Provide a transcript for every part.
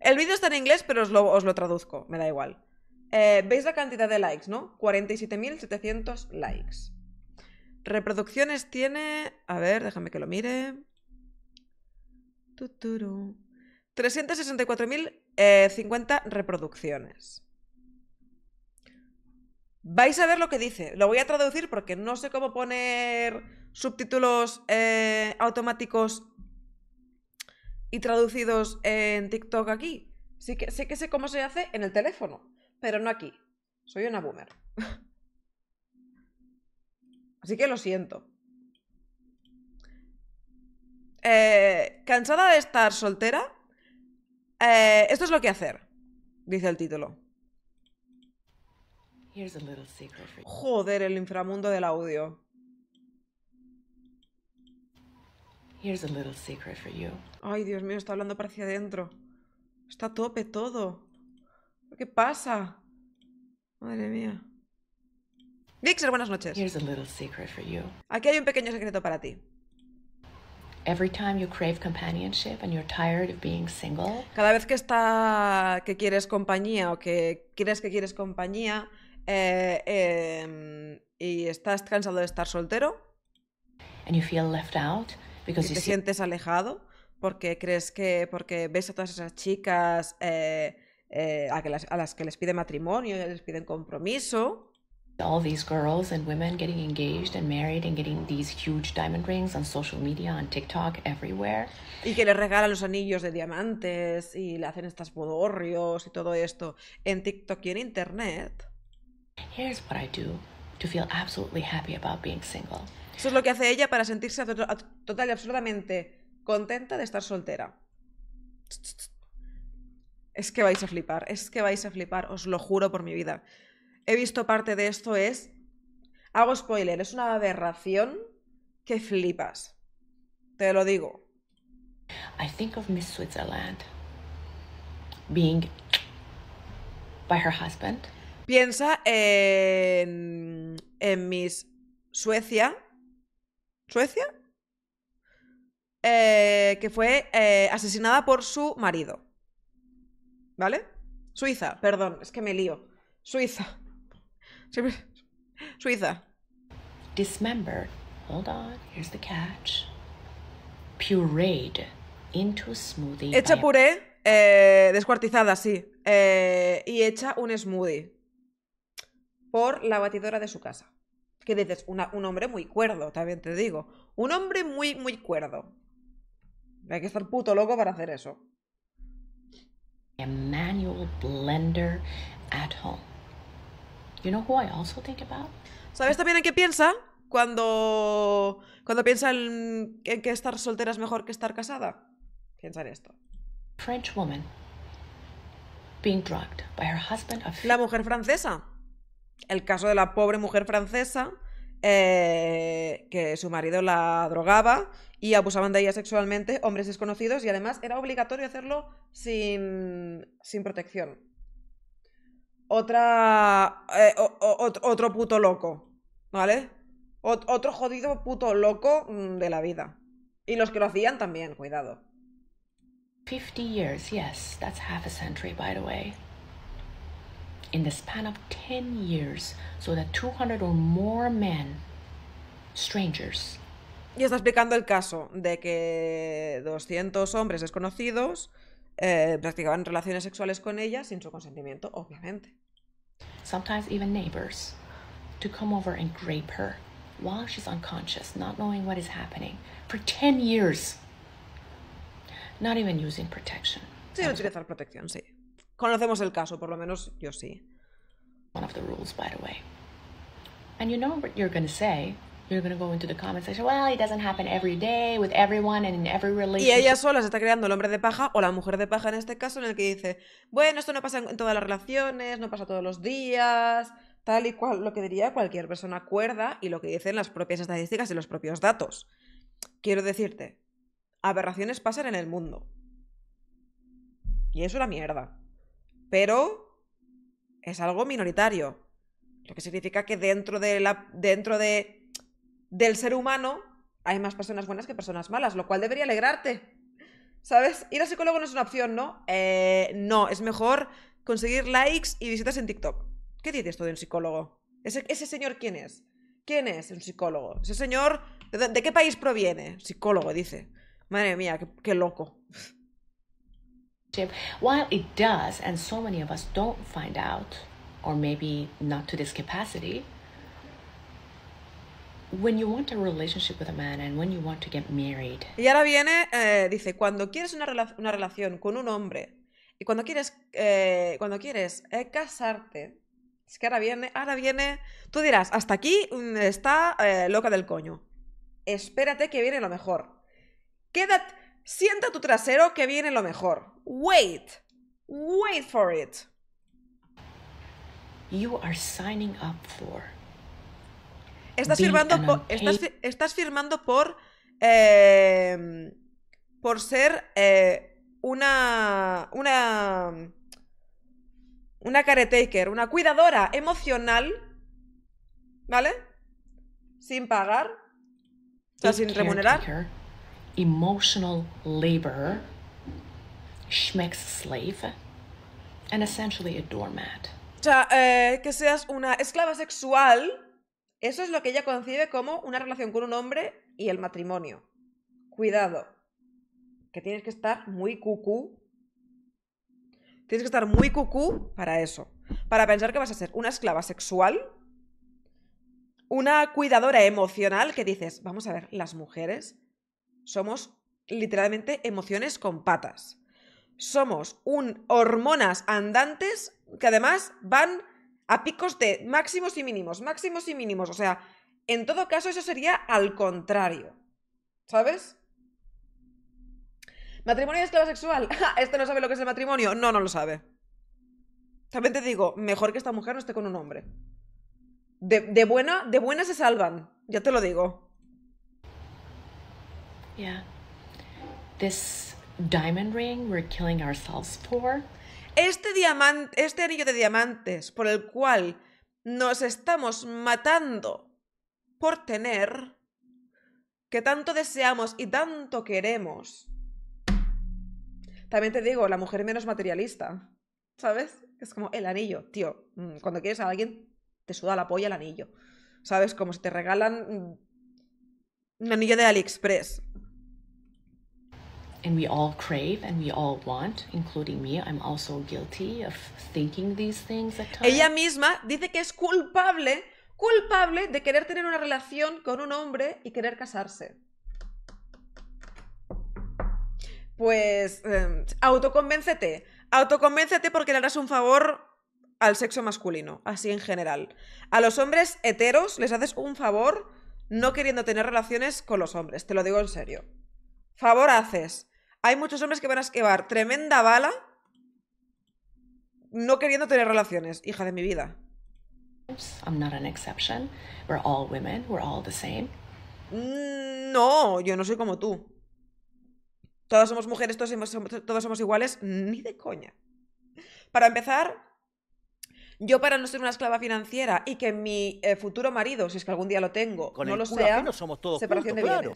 El vídeo está en inglés, pero os lo, os lo traduzco, me da igual. Eh, ¿Veis la cantidad de likes, no? 47.700 likes. Reproducciones tiene... A ver, déjame que lo mire. Tuturu. 364.050 reproducciones. Vais a ver lo que dice. Lo voy a traducir porque no sé cómo poner subtítulos eh, automáticos y traducidos en TikTok aquí. Sí que, sé que sé cómo se hace en el teléfono, pero no aquí. Soy una boomer. Así que lo siento. Eh, ¿Cansada de estar soltera? Eh, esto es lo que hacer, dice el título. Joder, el inframundo del audio. Here's a little secret for you. Ay, Dios mío, está hablando para hacia adentro. Está a tope todo. ¿Qué pasa? Madre mía. Vixer, buenas noches. Here's a little secret for you. Aquí hay un pequeño secreto para ti. Every time you crave companionship and you're tired of being single, Cada vez que está que quieres compañía o que crees que quieres compañía eh, em, y estás cansado de estar soltero and you feel left out because you te see sientes alejado porque crees que porque ves a todas esas chicas eh, eh, a, que las, a las que les pide matrimonio y les piden compromiso all these girls and women getting engaged and married and getting these huge diamond rings on social media, on TikTok, everywhere. y que les regalan los anillos de diamantes y le hacen estas bodorrios y todo esto en TikTok y en internet. Here's what I do to feel absolutely happy about being single. Eso es lo que hace ella para sentirse to- to- total y absolutamente contenta de estar soltera. Es que vais a flipar, es que vais a flipar, os lo juro por mi vida. He visto parte de esto, es... Hago spoiler, es una aberración que flipas. Te lo digo. I think of Miss Switzerland being by her husband Piensa en, en Miss Suecia. ¿Suecia? Eh, que fue eh, asesinada por su marido. ¿Vale? Suiza, perdón, es que me lío. Suiza. Siempre- Suiza. dismembered. Hold on, here's the catch. Pureed into a smoothie. Hecha puré, eh, descuartizada, sí. y hecha un smoothie. Por la batidora de su casa. Que dices, una- un hombre muy cuerdo, también te digo. Un hombre muy, muy cuerdo. Hay que estar puto loco para hacer eso. a manual blender at home. You know who I also think about? ¿Sabes también en qué piensa? Cuando, cuando piensa en, en que estar soltera es mejor que estar casada. Piensa en esto. French woman being drugged by her husband of La mujer francesa. El caso de la pobre mujer francesa eh, que su marido la drogaba y abusaban de ella sexualmente, hombres desconocidos, y además era obligatorio hacerlo sin, sin protección. Otra. eh, otro puto loco, ¿vale? Ot- otro jodido puto loco mm, de la vida. Y los que lo hacían también, cuidado. 50 years. Yes, that's half a century, by the way. In the span of 10 years, so that 200 or more men, strangers, Y está explicando el caso de que 200 hombres desconocidos eh, practicaban relaciones sexuales con ella sin su consentimiento, obviamente. sometimes even neighbors, to come over and grape her while she's unconscious, not knowing what is happening, for 10 years. Not even using protection. Sin utilizar protección, sí. Conocemos el caso, por lo menos yo sí. one of the rules, by the way. And you know what you're going to say? You're going to go into the comment section, well, it doesn't happen every day with everyone and in every Y relationship. ella sola se está creando el hombre de paja, o la mujer de paja en este caso, en el que dice, bueno, esto no pasa en en todas las relaciones, no pasa todos los días, tal y cual, lo que diría cualquier persona cuerda y lo que dicen las propias estadísticas y los propios datos. Quiero decirte, aberraciones pasan en el mundo. Y es una mierda. Pero es algo minoritario. Lo que significa que dentro de la. dentro de. del ser humano hay más personas buenas que personas malas, lo cual debería alegrarte. ¿Sabes? Ir al psicólogo no es una opción, ¿no? Eh, no, es mejor conseguir likes y visitas en TikTok. ¿Qué dices esto de un psicólogo? ¿Ese, ese señor quién es? ¿Quién es un psicólogo? Ese señor, ¿de, de qué país proviene? Psicólogo, dice. Madre mía, qué loco. While it does, and so many of us don't find out, or maybe not to this capacity, when you want a relationship with a man and when you want to get married, Y ahora viene, eh, dice, cuando quieres una, rela- una relación con un hombre y cuando quieres, eh, cuando quieres eh, casarte, es que ahora viene, ahora viene, tú dirás, hasta aquí mm, está eh, loca del coño. Espérate que viene lo mejor. Quédate, sienta tu trasero que viene lo mejor. Wait, wait for it. you are signing up for Estás firmando an por, estás, firmando por eh, por ser eh, una una una caretaker, una cuidadora emocional, ¿vale? Sin pagar, o sea, sin remunerar. Emotional laborer, schmeck's slave, and essentially a doormat. O sea, eh, que seas una esclava sexual, eso es lo que ella concibe como una relación con un hombre y el matrimonio. Cuidado, que tienes que estar muy cucú. Tienes que estar muy cucú para eso. Para pensar que vas a ser una esclava sexual, una cuidadora emocional que dices, vamos a ver, las mujeres somos literalmente emociones con patas. Somos un hormonas andantes que además van a picos de máximos y mínimos, máximos y mínimos. O sea, en todo caso eso sería al contrario. ¿Sabes? ¿Matrimonio y esclava sexual? ¿Este no sabe lo que es el matrimonio? No, no lo sabe. También te digo, mejor que esta mujer no esté con un hombre. De, de buena, de buena se salvan, ya te lo digo. This diamond ring we're killing ourselves for Este diamante, este anillo de diamantes por el cual nos estamos matando por tener, que tanto deseamos y tanto queremos. También te digo, la mujer menos materialista, ¿sabes? Es como el anillo, tío. mm, Cuando quieres a alguien, te suda la polla el anillo. ¿Sabes? Como si te regalan mm, un anillo de AliExpress. And we all crave and we all want, including me. I'm also guilty of thinking these things at times. Ella misma dice que es culpable, culpable de querer tener una relación con un hombre y querer casarse. Pues eh, autoconvéncete, autoconvéncete porque le harás un favor al sexo masculino, así en general. A los hombres heteros les haces un favor no queriendo tener relaciones con los hombres, te lo digo en serio. Favor haces. Hay muchos hombres que van a esquivar tremenda bala no queriendo tener relaciones, hija de mi vida. I'm not an exception. We're all women. We're all the same. No, yo no soy como tú. Todas somos mujeres, todos somos, todos somos iguales, ni de coña. Para empezar, yo para no ser una esclava financiera y que mi eh, futuro marido, si es que algún día lo tengo, Con no el lo sea, ajeno somos todos separación juntos, de claro.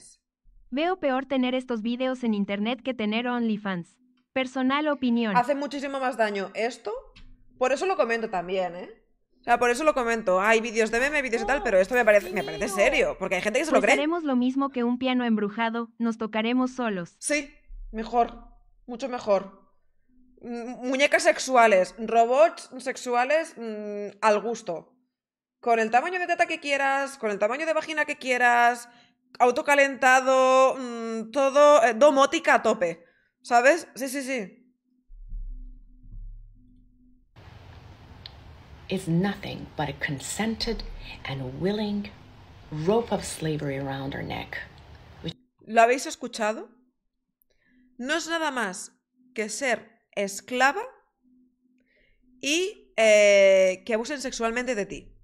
Veo peor tener estos vídeos en internet que tener OnlyFans. Personal opinión. Hace muchísimo más daño esto. Por eso lo comento también, ¿eh? O sea, por eso lo comento. Hay vídeos de meme, vídeos y tal, pero esto me parece, me parece serio, porque hay gente que se lo Pues cree. haremos lo mismo que un piano embrujado, nos tocaremos solos. Sí, mejor, mucho mejor. Muñecas sexuales, robots sexuales mm, al gusto. Con el tamaño de teta que quieras, con el tamaño de vagina que quieras, autocalentado, mm, todo, eh, domótica a tope. ¿Sabes? Sí, sí, sí. Is nothing but a consented and willing rope of slavery around our neck. ¿Lo habéis escuchado? No es nada más que ser esclava y eh, que abusen sexualmente de ti.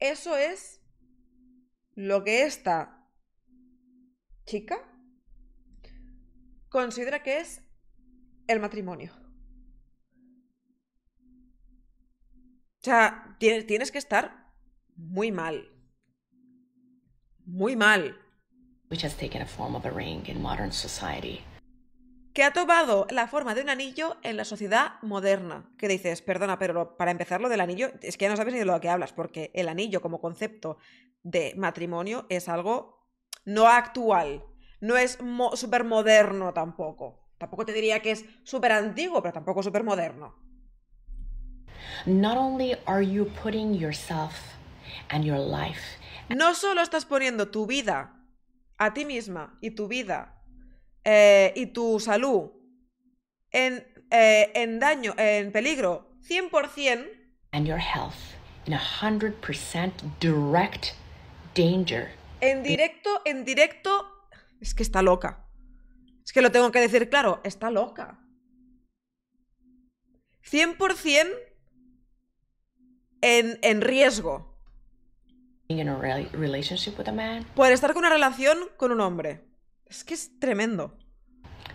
Eso es lo que esta chica considera que es el matrimonio. O sea, tienes, que estar muy mal. Muy mal. which has taken a form of a ring in modern society. Que ha tomado la forma de un anillo en la sociedad moderna. Que dices, perdona, pero para empezar lo del anillo, es que ya no sabes ni de lo que hablas, porque el anillo como concepto de matrimonio es algo no actual, no es mo- súper moderno tampoco. Tampoco te diría que es súper antiguo, pero tampoco súper moderno. Not only are you putting yourself and your life No solo estás poniendo tu vida a ti misma y tu vida eh, y tu salud en, eh, en daño, en peligro, 100%, and your health in direct danger en directo, en directo, es que está loca. Es que lo tengo que decir claro, está loca. 100% en, en riesgo in a rela- relationship with a man, por estar con una relación con un hombre. Es que es tremendo.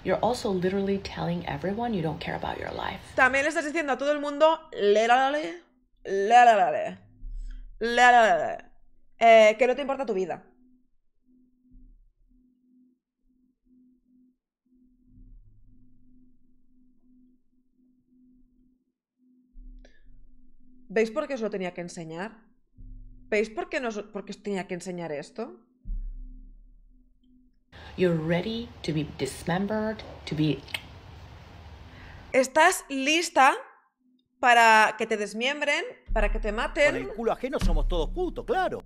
you're also literally telling everyone you don't care about your life. También le estás diciendo a todo el mundo, le la la le, le la la le, le la la le, eh, que no te importa tu vida. ¿Veis por qué os lo tenía que enseñar? ¿Veis por qué, por qué os tenía que enseñar esto? You're ready to be dismembered, to be Estás lista para que te desmiembren, para que te Con maten. el culo ajeno somos todos putos, claro.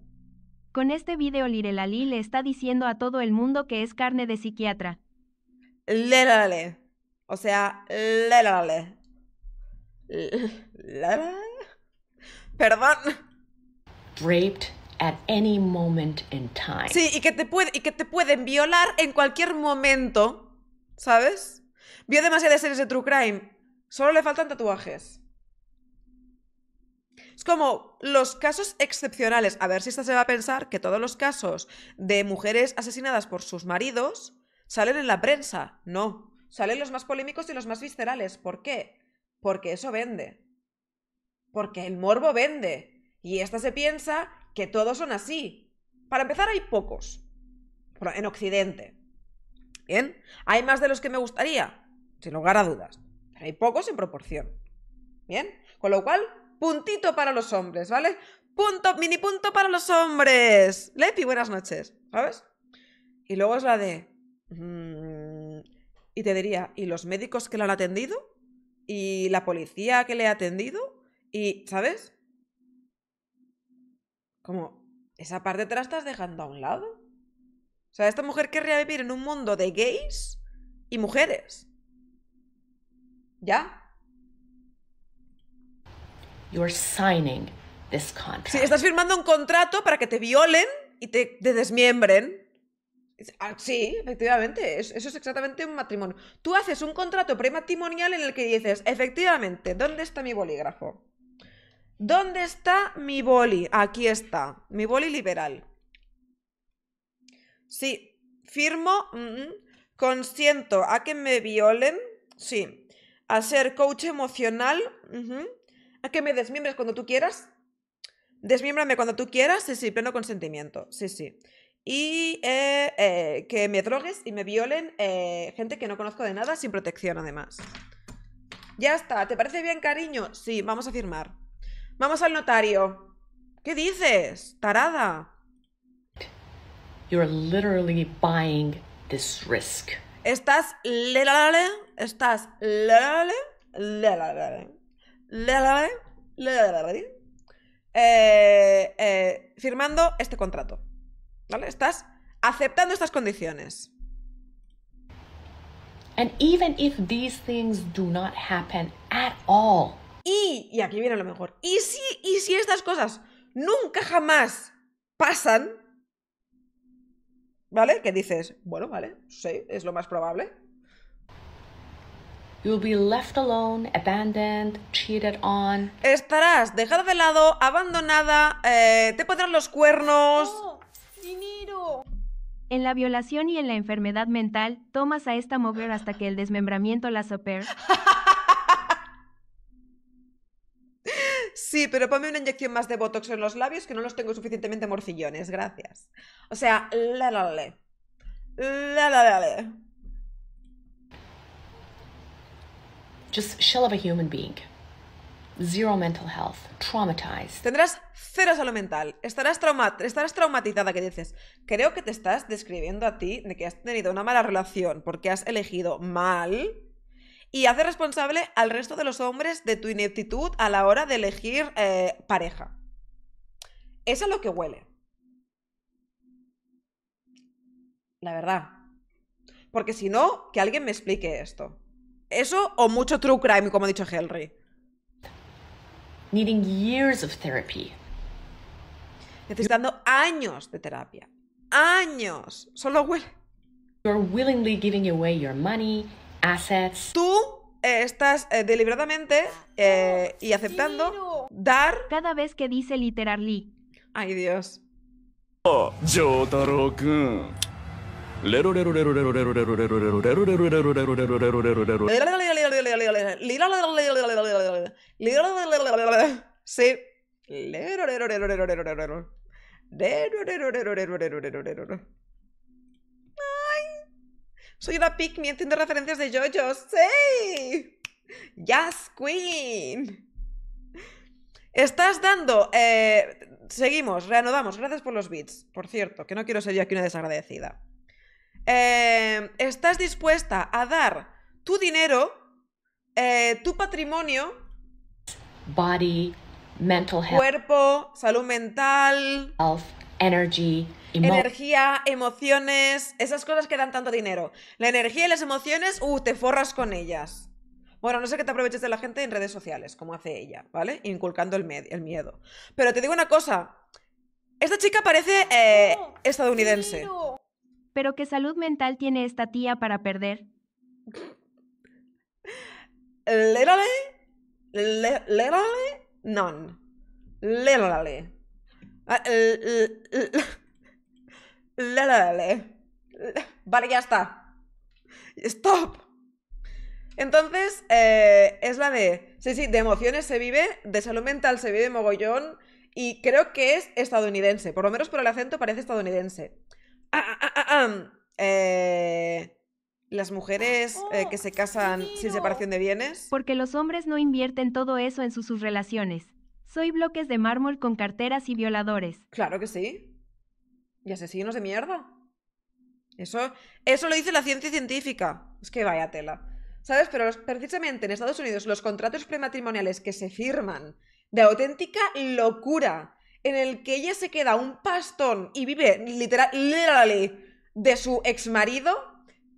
Con este video Lirelali le está diciendo a todo el mundo que es carne de psiquiatra. Lérale. O sea, lérale. Lérale. Perdón. raped at any moment in time. Sí, y que te puede, y que te pueden violar en cualquier momento. ¿Sabes? Vio demasiadas series de True Crime. Solo le faltan tatuajes. Es como los casos excepcionales. A ver si esta se va a pensar que todos los casos de mujeres asesinadas por sus maridos salen en la prensa. No. Salen los más polémicos y los más viscerales. ¿Por qué? Porque eso vende. Porque el morbo vende. Y esta se piensa que todos son así. Para empezar, hay pocos. En Occidente. Bien. Hay más de los que me gustaría. Sin lugar a dudas. Pero hay pocos en proporción. Bien. Con lo cual, puntito para los hombres, ¿vale? Punto, mini punto para los hombres. Lepi, buenas noches. ¿Sabes? Y luego es la de. mm, y te diría, ¿y los médicos que lo han atendido? ¿Y la policía que le ha atendido? ¿Y, ¿sabes? Como, esa parte te la estás dejando a un lado. O sea, esta mujer querría vivir en un mundo de gays y mujeres. ¿Ya? You're signing this contract. Sí, estás firmando un contrato para que te violen y te, te desmiembren. Es- ah, Sí, efectivamente, es- eso es exactamente un matrimonio. Tú haces un contrato prematrimonial en el que dices, efectivamente, ¿dónde está mi bolígrafo? ¿Dónde está mi boli? Aquí está, mi boli liberal. Sí, firmo, consiento a que me violen, sí, a ser coach emocional, ujú, a que me desmiembres cuando tú quieras, Desmiémbrame cuando tú quieras, sí, sí, pleno consentimiento, sí, sí. Y eh, eh, que me drogues y me violen eh, gente que no conozco de nada sin protección, además. Ya está, ¿te parece bien, cariño? Sí, vamos a firmar. Vamos al notario. ¿Qué dices? Tarada. You're literally buying this risk. Estás lelale, estás lelale, lelale, lelale, lelale, eh, eh, firmando este contrato. ¿Vale? Estás aceptando estas condiciones. And even if these things do not happen at all, Y, y aquí viene lo mejor, y si, y si estas cosas nunca jamás pasan, ¿vale? Que dices, bueno, vale, sí, es lo más probable. you'll be left alone, abandoned, cheated on, Estarás dejada de lado, abandonada, eh, te pondrán los cuernos. En la violación y en la enfermedad mental, tomas a esta mujer hasta que el desmembramiento la soper. Sí, pero ponme una inyección más de botox en los labios que no los tengo suficientemente morcillones, gracias. O sea, la la la. La, la, la, la. Just shell of a human being. Zero mental health. Traumatized. Tendrás cero salud mental. Estarás, trauma- estarás traumatizada que dices, creo que te estás describiendo a ti de que has tenido una mala relación porque has elegido mal y hace responsable al resto de los hombres de tu ineptitud a la hora de elegir eh, pareja. Eso es lo que huele. La verdad. Porque si no, que alguien me explique esto. Eso o mucho true crime, como ha dicho Henry. Needing years of therapy. Necesitando años de terapia. Años. Solo huele. You're willingly giving away your money, assets. Tú estás deliberadamente y aceptando dar. Cada vez que dice literally. Ay, Dios. Soy una pick me entiendo referencias de JoJo. Sí. Yes, Queen. Estás dando. eh, seguimos, reanudamos. Gracias por los bits. Por cierto, que no quiero ser yo aquí una desagradecida. Eh, estás dispuesta a dar tu dinero, eh, tu patrimonio, body, mental health, cuerpo, salud mental, energy, emotion. Energía, emociones, esas cosas que dan tanto dinero. La energía y las emociones, uh, te forras con ellas. Bueno, no sé que te aproveches de la gente en redes sociales, como hace ella, ¿vale? Inculcando el, miedo. Pero te digo una cosa. Esta chica parece eh, estadounidense. Pero qué salud mental tiene esta tía para perder. Literally, li- literally, none. Literally. L- l- Literally. Vale, ya está. Stop. Entonces, eh, es la de. Sí, sí, de emociones se vive, de salud mental se vive mogollón. Y creo que es estadounidense. Por lo menos por el acento parece estadounidense. Ah, ah, ah, ah, ah. Eh, las mujeres eh, que se casan sin separación de bienes. Porque los hombres no invierten todo eso en sus, sus relaciones. Soy bloques de mármol con carteras y violadores. Claro que sí. Y asesinos de mierda. Eso, eso lo dice la ciencia científica. Es que vaya tela. ¿Sabes? Pero precisamente en Estados Unidos los contratos prematrimoniales que se firman de auténtica locura, en el que ella se queda un pastón y vive literal, de su exmarido,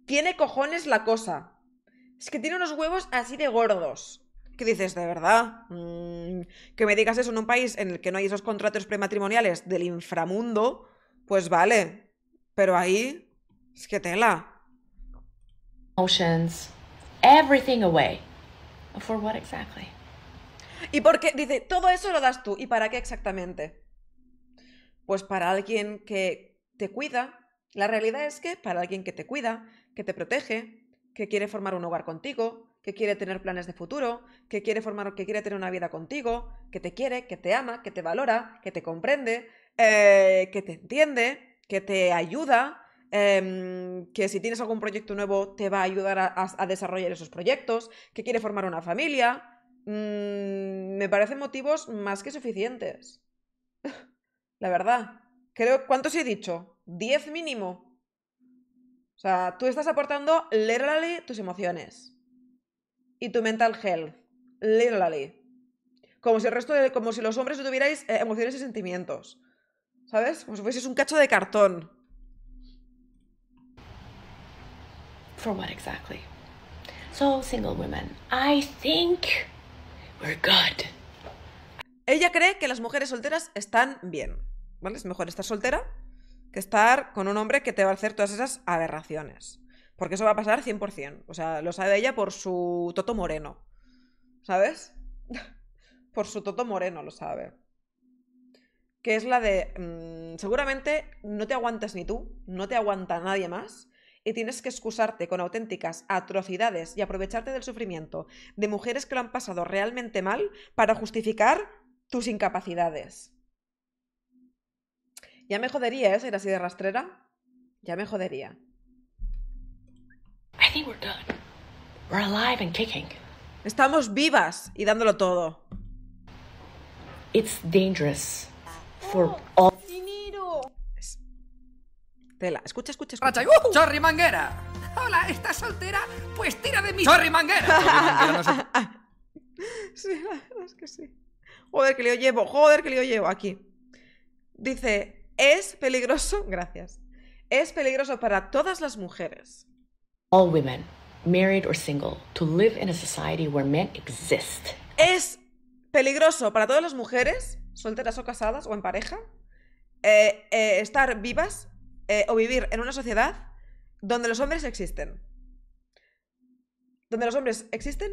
tiene cojones la cosa. Es que tiene unos huevos así de gordos. ¿Qué dices, de verdad? Mm, que me digas eso en un país en el que no hay esos contratos prematrimoniales del inframundo, pues vale. Pero ahí, es que tela. emotions, everything away. For what exactly? ¿Y por qué? Dice, todo eso lo das tú. ¿Y para qué exactamente? Pues para alguien que te cuida. La realidad es que para alguien que te cuida, que te protege, que quiere formar un hogar contigo, que quiere tener planes de futuro, que quiere formar, que quiere tener una vida contigo, que te quiere, que te ama, que te valora, que te comprende, eh, que te entiende, que te ayuda, em, que si tienes algún proyecto nuevo te va a ayudar a, desarrollar esos proyectos, que quiere formar una familia. Mm, me parecen motivos más que suficientes. La verdad. Creo, ¿cuántos he dicho? ¿10 mínimo? O sea, tú estás aportando literally tus emociones. Y tu mental health. Literally. Como si el resto como si los hombres tuvierais eh, emociones y sentimientos. ¿Sabes? Como si fueses un cacho de cartón. For what exactly? So, single women, I think we're good. Ella cree que las mujeres solteras están bien. ¿Vale? Es mejor estar soltera que estar con un hombre que te va a hacer todas esas aberraciones. Porque eso va a pasar 100%. O sea, lo sabe ella por su toto moreno. ¿Sabes? por su toto moreno lo sabe. Que es la de... mm, seguramente no te aguantas ni tú, no te aguanta nadie más. Y tienes que excusarte con auténticas atrocidades y aprovecharte del sufrimiento de mujeres que lo han pasado realmente mal para justificar tus incapacidades. Ya me jodería, ¿eh? Ser así de rastrera. Ya me jodería. think we're good. We're alive and kicking. Estamos vivas y dándolo todo. It's dangerous for all Es- Tela, escucha, escucha, escucha. ¡uh! ¡Chorri Manguera! Hola, ¿estás soltera? Pues tira de mí. ¡Chorri Manguera! Chorri Manguera no se- Sí, la verdad es que sí. Joder, que lío llevo, joder, que lío llevo. Aquí. Dice, es peligroso, gracias. Es peligroso para todas las mujeres. all women, married or single, to live in a society where men exist. Es peligroso para todas las mujeres, solteras o casadas o en pareja, eh, eh, estar vivas eh, o vivir en una sociedad donde los hombres existen. Donde los hombres existen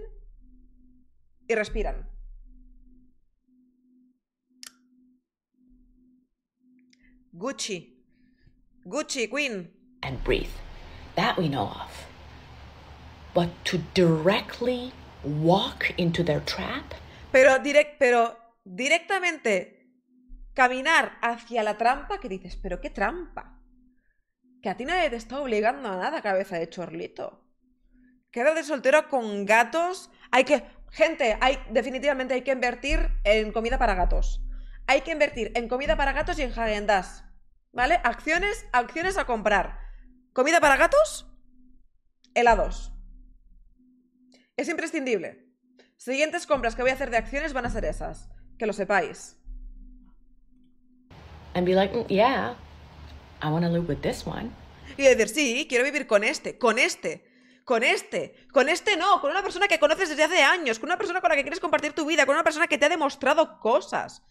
y respiran. Gucci. Gucci, Queen. and breathe. That we know of. But to directly walk into their trap, Pero, direct, pero directamente caminar hacia la trampa que dices, pero qué trampa. Que a ti nadie te está obligando a nada, cabeza de chorlito. Quédate soltero con gatos. Hay que. Gente, hay, definitivamente hay que invertir en comida para gatos. Hay que invertir en comida para gatos y en Häagen Dazs, ¿Vale? Acciones, acciones a comprar. Comida para gatos, helados. Es imprescindible. Siguientes compras que voy a hacer de acciones van a ser esas. Que lo sepáis. and be like, "Mm, yeah, I want to live with this one. Y decir, sí, quiero vivir con este, con este, con este, con este no, con una persona que conoces desde hace años, con una persona con la que quieres compartir tu vida, con una persona que te ha demostrado cosas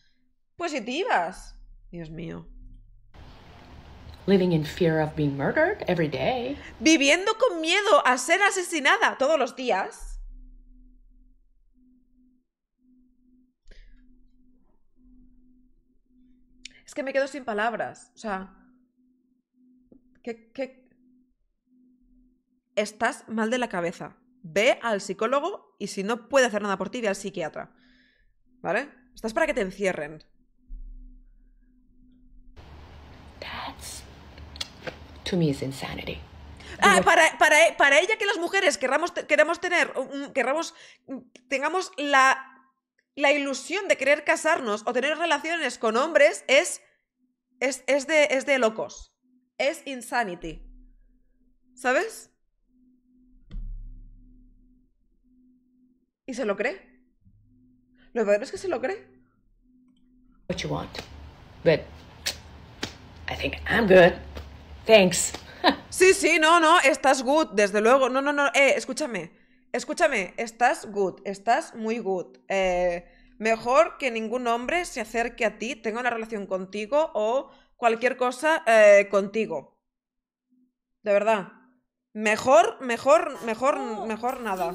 positivas. Dios mío. Living in fear of being murdered every day. Viviendo con miedo a ser asesinada todos los días. Es que me quedo sin palabras. O sea. Que, que... Estás mal de la cabeza. Ve al psicólogo y si no puede hacer nada por ti, ve al psiquiatra. ¿Vale? Estás para que te encierren. That's, to me, is insanity. Ah, para, para, para ella que las mujeres querramos, queramos tener, querramos, tengamos la, la ilusión de querer casarnos o tener relaciones con hombres es, es, es, de, es de locos. Es insanity. ¿Sabes? ¿Y se lo cree? Lo peor es que se lo cree. What you want. But I think I'm good. Thanks. Sí, sí, no, no, estás good, desde luego. No, no, no, eh, escúchame. Escúchame, estás good, estás muy good. Eh, mejor que ningún hombre se acerque a ti, tenga una relación contigo o cualquier cosa eh, contigo. De verdad. Mejor, mejor, mejor, mejor nada.